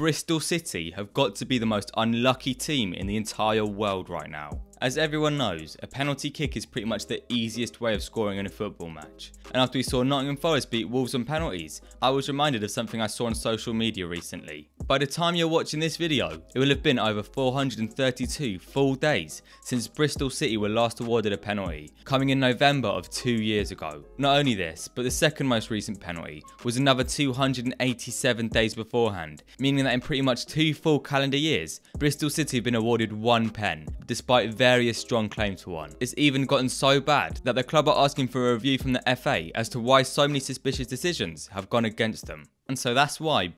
Bristol City have got to be the most unlucky team in the entire world right now. As everyone knows, a penalty kick is pretty much the easiest way of scoring in a football match. And after we saw Nottingham Forest beat Wolves on penalties, I was reminded of something I saw on social media recently. By the time you're watching this video, it will have been over 432 full days since Bristol City were last awarded a penalty, coming in November of two years ago. Not only this, but the second most recent penalty was another 287 days beforehand, meaning that in pretty much two full calendar years, Bristol City have been awarded one pen, despite various strong claims for one. It's even gotten so bad that the club are asking for a review from the FA as to why so many suspicious decisions have gone against them. And so that's why